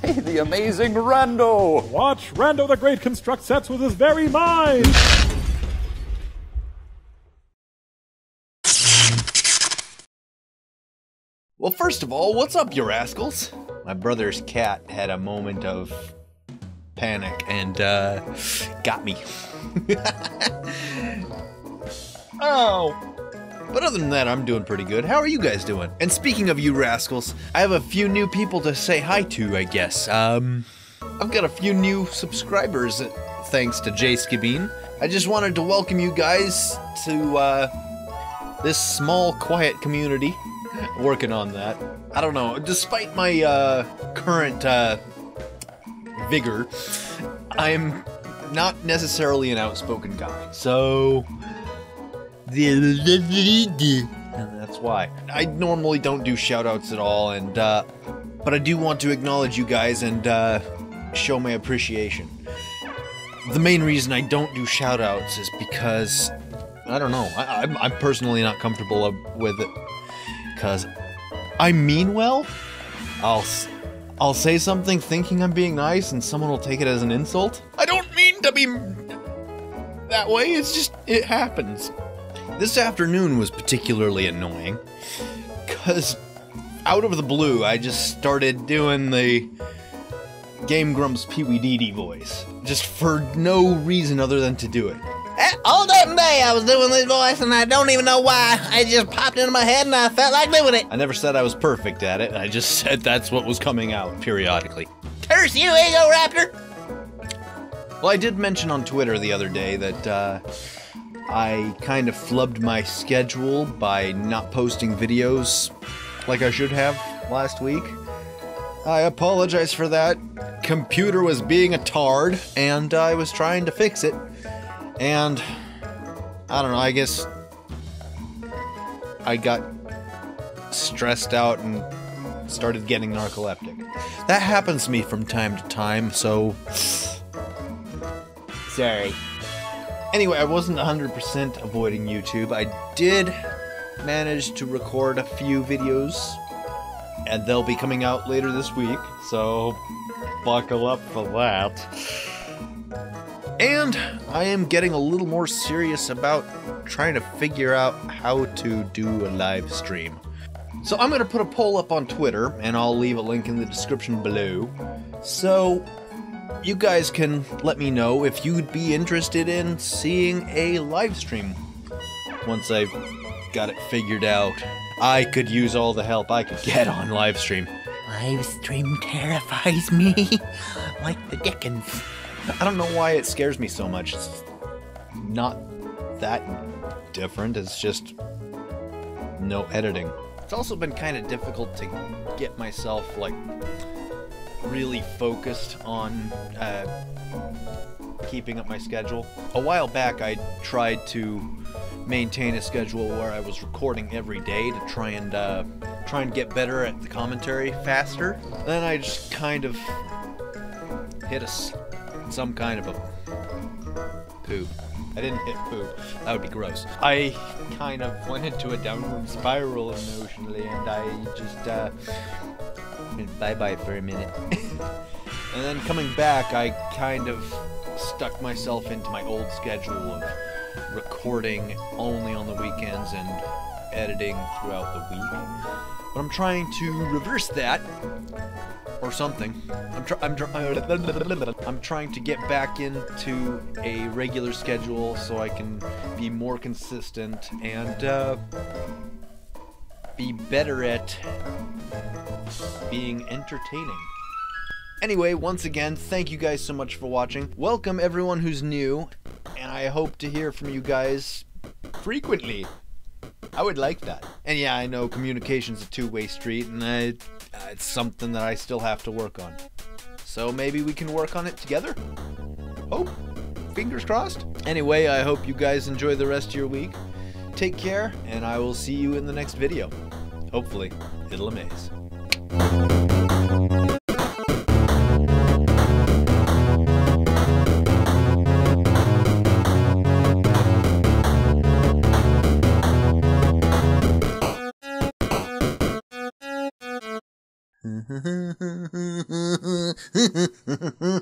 Hey, the amazing Rando! Watch Rando the Great construct sets with his very mind! Well, first of all, what's up, you rascals? My brother's cat had a moment of panic and uh, got me. oh. But other than that, I'm doing pretty good. How are you guys doing? And speaking of you rascals, I have a few new people to say hi to, I guess. Um, I've got a few new subscribers thanks to Jay Skibeen. I just wanted to welcome you guys to uh, this small, quiet community. Working on that. I don't know. Despite my uh, current uh, vigor, I'm not necessarily an outspoken guy. So. And that's why. I normally don't do shoutouts at all, and, uh, but I do want to acknowledge you guys and, uh, show my appreciation. The main reason I don't do shoutouts is because, I don't know, I, I'm, I'm personally not comfortable with it. Because I mean well, I'll, I'll say something thinking I'm being nice and someone will take it as an insult. I don't mean to be that way, it's just, it happens. This afternoon was particularly annoying because out of the blue, I just started doing the Game Grumps Pee Wee Dee Dee voice just for no reason other than to do it. All day today, I was doing this voice, and I don't even know why. It just popped into my head, and I felt like doing it. I never said I was perfect at it. I just said that's what was coming out periodically. Curse you, Egoraptor! Well, I did mention on Twitter the other day that uh, I kind of flubbed my schedule by not posting videos like I should have last week. I apologize for that. Computer was being a tard, and I was trying to fix it. And I don't know, I guess I got stressed out and started getting narcoleptic. That happens to me from time to time, so sorry. Anyway, I wasn't 100% avoiding YouTube. I did manage to record a few videos, and they'll be coming out later this week, so buckle up for that. And I am getting a little more serious about trying to figure out how to do a live stream. So I'm going to put a poll up on Twitter, and I'll leave a link in the description below. So you guys can let me know if you'd be interested in seeing a live stream once I've got it figured out. I could use all the help I could get on live stream. Live stream terrifies me like the Dickens. I don't know why it scares me so much. It's not that different. It's just no editing. It's also been kind of difficult to get myself like really focused on uh, keeping up my schedule. A while back, I tried to maintain a schedule where I was recording every day to try and uh, try and get better at the commentary faster. Then I just kind of hit a some kind of a poop. I didn't hit poop. That would be gross. I kind of went into a downward spiral emotionally, and I just uh, bye bye for a minute. and then coming back, I kind of stuck myself into my old schedule of recording only on the weekends and editing throughout the week. But I'm trying to reverse that or something. I'm, I'm, I'm trying to get back into a regular schedule so I can be more consistent and uh, be better at being entertaining. Anyway, once again, thank you guys so much for watching. Welcome everyone who's new, and I hope to hear from you guys frequently. I would like that. And yeah, I know communication's a two-way street, and I, uh, it's something that I still have to work on. So maybe we can work on it together? Hope? Fingers crossed? Anyway, I hope you guys enjoy the rest of your week. Take care, and I will see you in the next video. Hopefully, it'll amaze. Hmm,